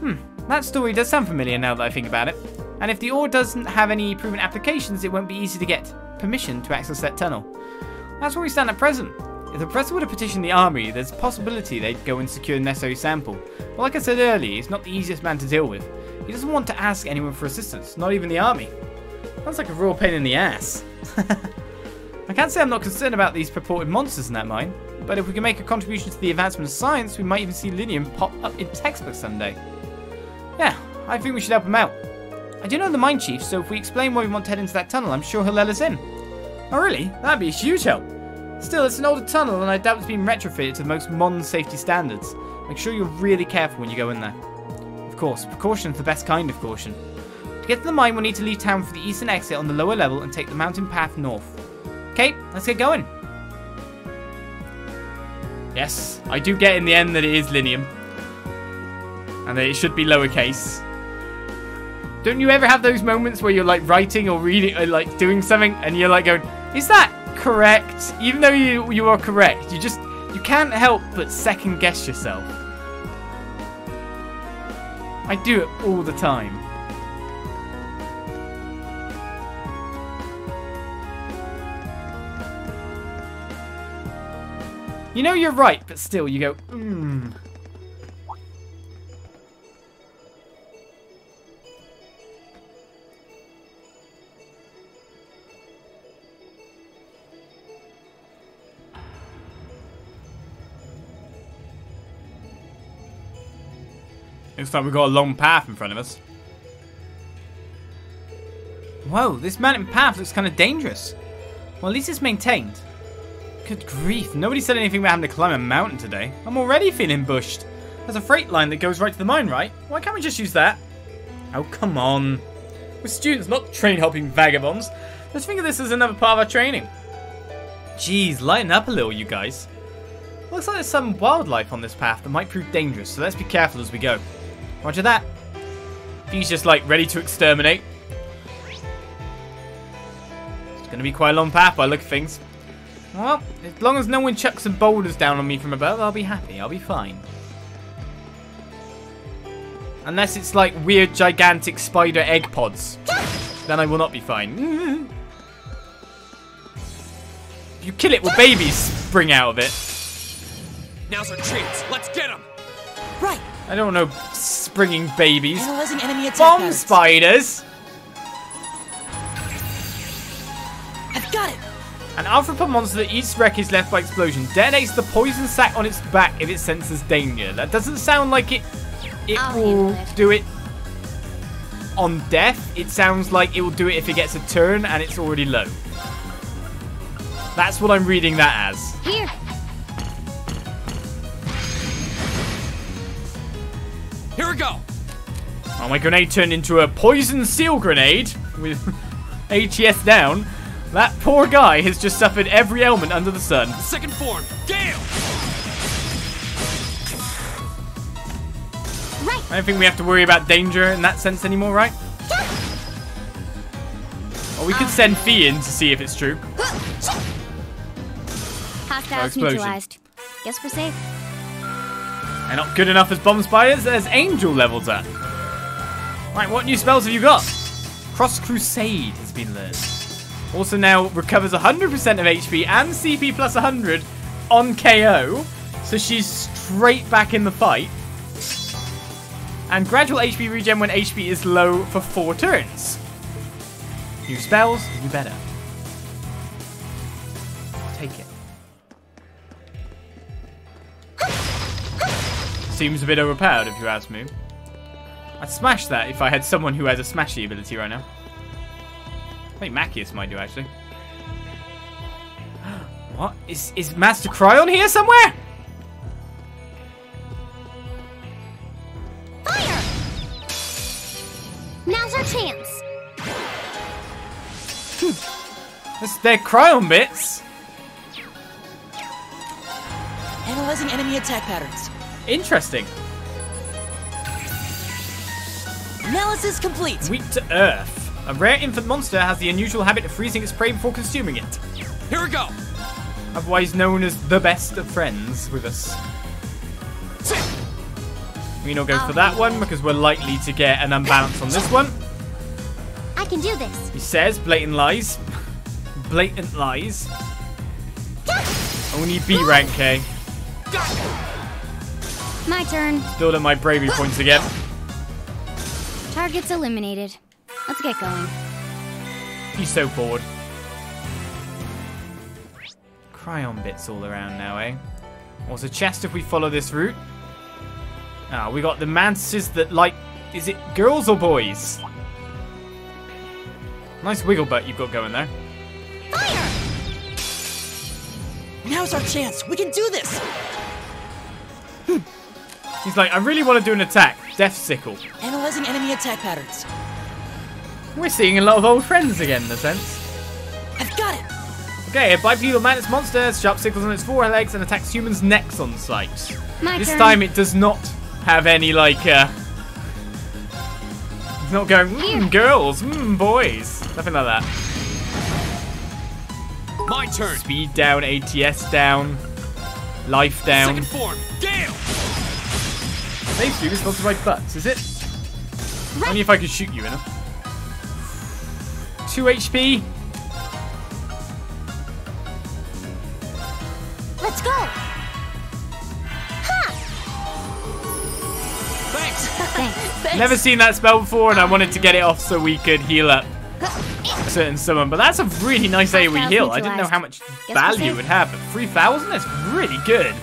Hmm, that story does sound familiar now that I think about it. And if the ore doesn't have any proven applications, it won't be easy to get permission to access that tunnel. That's where we stand at present. If the Professor were to petition the army, there's a possibility they'd go and secure the necessary sample. But like I said earlier, he's not the easiest man to deal with. He doesn't want to ask anyone for assistance, not even the army. Sounds like a real pain in the ass. I can't say I'm not concerned about these purported monsters in that mine, but if we can make a contribution to the advancement of science, we might even see Linium pop up in textbooks someday. Yeah, I think we should help him out. I do know the mine chief, so if we explain why we want to head into that tunnel, I'm sure he'll let us in. Oh really? That'd be a huge help. Still, it's an older tunnel, and I doubt it's been retrofitted to the most modern safety standards. Make sure you're really careful when you go in there. Of course, precaution's the best kind of caution. To get to the mine, we'll need to leave town for the eastern exit on the lower level and take the mountain path north. Okay, let's get going. Yes, I do get in the end that it is Linium. And that it should be lowercase. Don't you ever have those moments where you're like writing or reading or like doing something and you're like going, is that correct? Even though you you are correct, you just you can't help but second guess yourself. I do it all the time. You know you're right, but still you go, mmm. Looks like we've got a long path in front of us. Whoa, this mountain path looks kind of dangerous. Well, at least it's maintained. Good grief, nobody said anything about having to climb a mountain today. I'm already feeling bushed. There's a freight line that goes right to the mine, right? Why can't we just use that? Oh, come on. We're students, not train helping vagabonds. Let's think of this as another part of our training. Jeez, lighten up a little, you guys. Looks like there's some wildlife on this path that might prove dangerous, so let's be careful as we go. Roger that. He's just like ready to exterminate. It's going to be quite a long path by look at things. Well, as long as no one chucks some boulders down on me from above, I'll be happy. I'll be fine. Unless it's like weird gigantic spider egg pods. Then I will not be fine. You kill it, will babies spring out of it? Now's our chance. Let's get him. Right. I don't know springing babies. Analyzing enemy attack Bomb patterns. spiders! I've got it. An arthropod monster that eats wreckage left by explosion detonates the poison sac on its back if it senses danger. That doesn't sound like it. It I'll will it. do it on death. It sounds like it will do it if it gets a turn and it's already low. That's what I'm reading that as. Here. Go. Oh, my grenade turned into a poison seal grenade with ATS down. That poor guy has just suffered every ailment under the sun. Second form. Gale. Right. I don't think we have to worry about danger in that sense anymore, right? Or we could ah. send Fie in to see if it's true. Hostiles explosion. neutralized. Guess we're safe. They're not good enough as bomb spiders. There's angel levels at. Right, what new spells have you got? Cross Crusade has been learned. Also now recovers 100% of HP and CP plus 100 on KO. So she's straight back in the fight. And gradual HP regen when HP is low for 4 turns. New spells, new better. Seems a bit overpowered if you ask me. I'd smash that if I had someone who has a smashy ability right now. I think Machias might do actually. What? Is is Master Cryon here somewhere? Fire! Now's our chance. Hmm. This, they're Cryon bits. Analyzing enemy attack patterns. Interesting. Analysis complete. Weak to Earth. A rare infant monster has the unusual habit of freezing its prey before consuming it. Here we go. Otherwise known as the best of friends with us. We Reno goes for that one because we're likely to get an unbalance on this one. I can do this. He says blatant lies. blatant lies. Only B rank, eh? My turn. Building my bravery points again. Targets eliminated. Let's get going. He's so bored. Cryon bits all around now, eh? What's a chest if we follow this route? Ah, we got the mantises that like... Is it girls or boys? Nice wiggle butt you've got going there. Fire! Now's our chance. We can do this. He's like, I really want to do an attack. Death Sickle. Analyzing enemy attack patterns. We're seeing a lot of old friends again, in a sense. I've got it. Okay, a bipedal mantis monster, sharp sickles on its four legs, and attacks humans' necks on sight. My This turn. time it does not have any, like, uh... It's not going, mmm, girls, mmm, boys. Nothing like that. My turn. Speed down, ATS down, life down. Second form. Gale. Save stream is sponsored by Butts, is it? Only if I can shoot you in 2 HP. Let's go. Thanks. Thanks. Never seen that spell before, and I wanted to get it off so we could heal up a certain summon. But that's a really nice AoE heal. I didn't know how much value it would have, but 3,000? That's really good.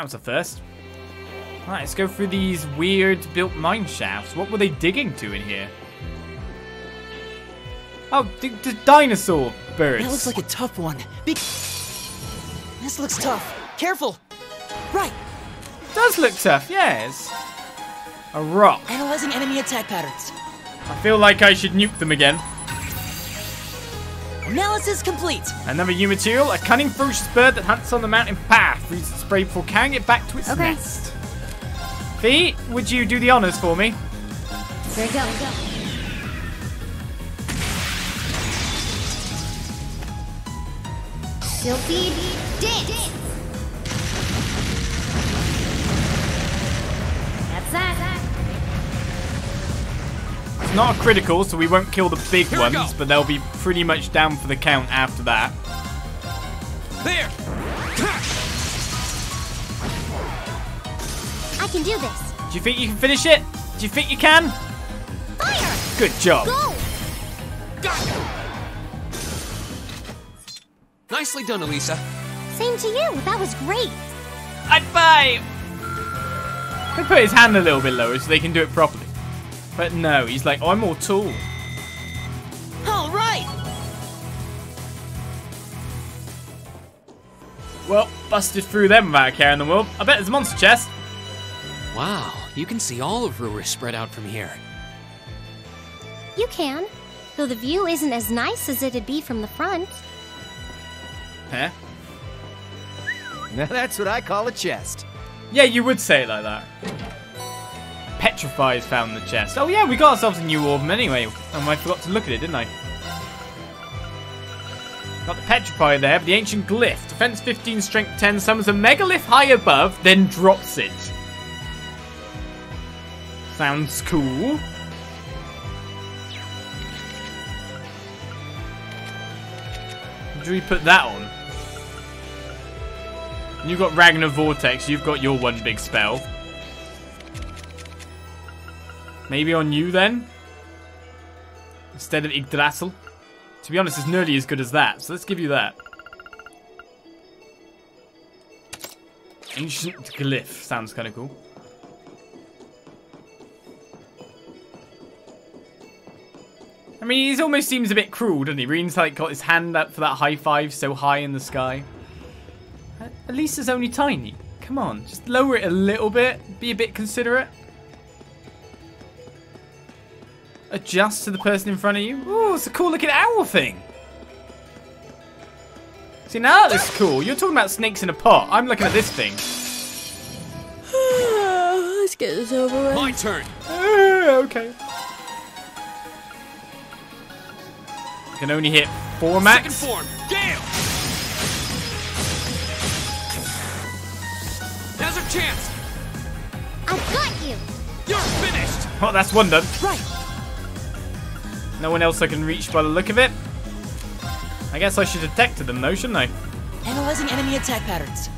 That was a first. Alright, let's go through these weird built mine shafts. What were they digging to in here? Oh, the, the dinosaur birds. That looks like a tough one. Be this looks tough. Careful. Right. does look tough, yes. A rock. Analyzing enemy attack patterns. I feel like I should nuke them again. Analysis complete. Another new material, a cunning ferocious bird that hunts on the mountain path. Freezes its prey before carrying it back to its Okay. nest. Fie, would you do the honors for me? Here we go. Silky dance. That's that. It's not a critical, so we won't kill the big Here ones, but they'll be pretty much down for the count after that. There. I can do this. Do you think you can finish it? Do you think you can? Fire. Good job. Go. Nicely done, Alisa. Same to you. That was great. High five! Could put his hand a little bit lower so they can do it properly. But no, he's like, I'm more tall. All right. Well, busted through them without a care in the world. I bet there's a monster chest. Wow, you can see all of Roer spread out from here. You can, though the view isn't as nice as it'd be from the front. Huh? Now that's what I call a chest. Yeah, you would say it like that. Petrifies found the chest. Oh yeah, we got ourselves a new orb anyway. And I forgot to look at it, didn't I? Got the Petrify there, the ancient glyph. Defense 15, strength 10, summons a megalith high above, then drops it. Sounds cool. Do we put that on? You've got Ragnar Vortex, you've got your one big spell. Maybe on you then? Instead of Yggdrasil? To be honest, it's nearly as good as that, so let's give you that. Ancient Glyph sounds kind of cool. I mean, he almost seems a bit cruel, doesn't he? Rean's like got his hand up for that high five so high in the sky. At least it's only tiny. Come on, just lower it a little bit. Be a bit considerate. Adjust to the person in front of you. Oh, it's a cool looking owl thing. See, now that looks cool. You're talking about snakes in a pot. I'm looking at this thing. Let's get this over with. My turn. Uh, okay. Can only hit four max. Second form. Gale. Now's our chance. I've got you. You're finished. Oh, that's one done. Right. No one else I can reach by the look of it. I guess I should have detected them though, shouldn't I? Analyzing enemy attack patterns.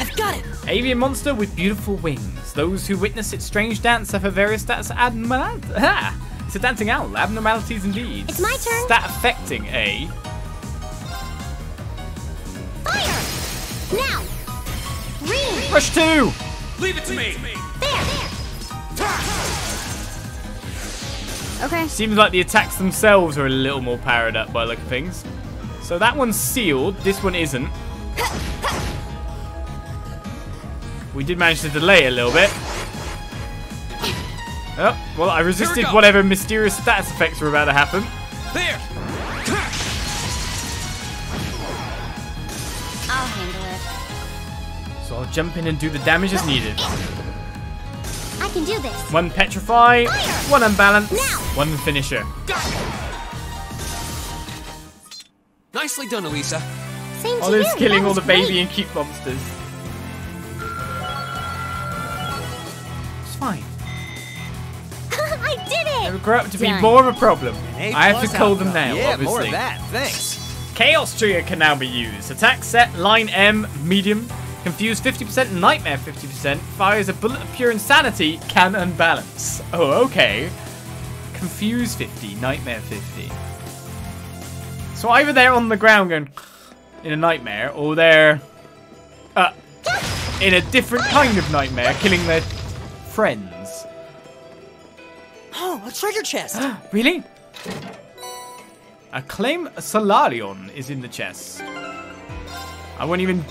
I've got it. Avian monster with beautiful wings. Those who witness its strange dance suffer various stats abnormalities. Ha! It's a dancing owl. Abnormalities indeed. It's my turn. Stat affecting a. Fire! Now! Green! Rush two! Leave it to me. Okay. Seems like the attacks themselves are a little more powered up by the look of things. So that one's sealed. This one isn't. We did manage to delay it a little bit. Oh, well, I resisted go. whatever mysterious status effects were about to happen. There. I'll handle it. So I'll jump in and do the damage as needed. I can do this. One petrify, one unbalance, Now. one finisher. Nicely done, Alisa. Same to Olive's you. killing all the was baby great. and cute monsters. It's fine. I did They it! will grow up to be Done. more of a problem. A I have to call them outcome. now, Yeah, obviously. more of that. Thanks. Chaos Trigger can now be used. Attack set, line M, medium. Confuse 50%, nightmare 50%. Fires a bullet of pure insanity, can unbalance. Oh, okay. Confuse 50, nightmare 50. So either they're on the ground going in a nightmare, or they're uh, in a different kind of nightmare, killing their friends. Oh, a treasure chest. Really? A Claiomh Solarion is in the chest. I won't even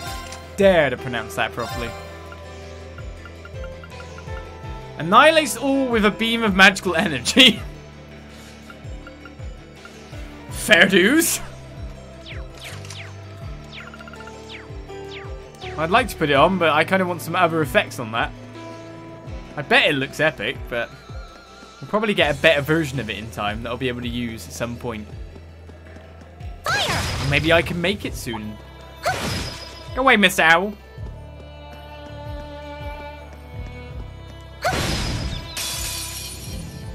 dare to pronounce that properly. Annihilates all with a beam of magical energy. Fair dues. I'd like to put it on, but I kind of want some other effects on that. I bet it looks epic, but we'll probably get a better version of it in time that I'll be able to use at some point. Fire! Maybe I can make it soon. Go away, Miss Owl.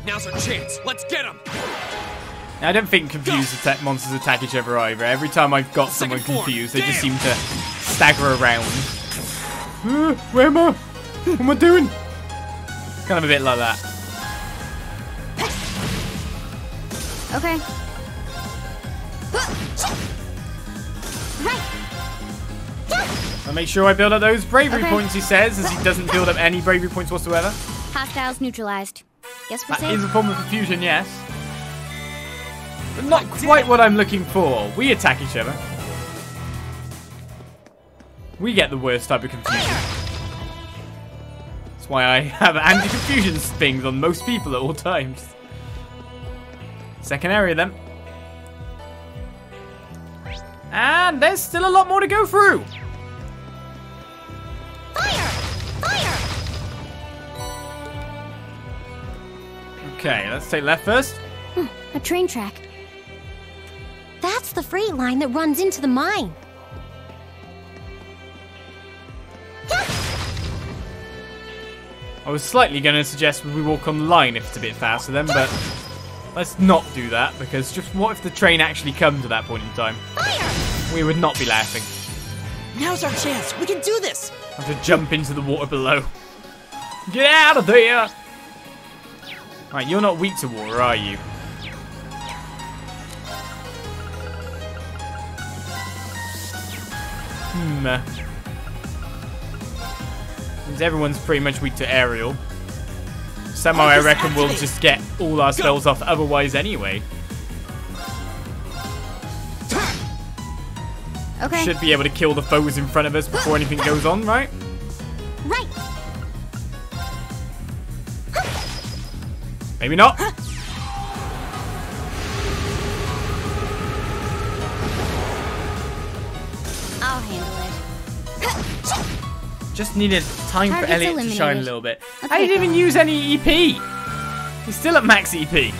Now's our chance. Let's get him. I don't think confused attack monsters attack each other either. Every time I've got Second someone form. confused, they just seem to stagger around. Uh, where am I? What am I doing? Kind of a bit like that. Okay. Right. I'll make sure I build up those bravery Okay. points, he says, as he doesn't build up any bravery points whatsoever. Hostiles neutralized. Guess we're That safe. is a form of confusion, yes. But not quite what I'm looking for. We attack each other. We get the worst type of confusion. That's why I have anti-confusion things on most people at all times. Second area then. And there's still a lot more to go through. Okay, let's take left first. Hmm, a train track. That's the freight line that runs into the mine. I was slightly going to suggest we walk on the line if it's a bit faster then, but let's not do that because just what if the train actually comes at that point in time? Fire! We would not be laughing. Now's our chance. We can do this. I Have to jump into the water below. Get out of there! Right, you're not weak to water, are you? Hmm. Since everyone's pretty much weak to aerial. Somehow I reckon we'll just get all our spells off otherwise anyway. Okay. Should be able to kill the foes in front of us before anything goes on? Right. Maybe not. I'll handle it. Just needed time for Target's Elliot to shine a little bit. Let's I didn't even going. use any EP. He's still at max EP.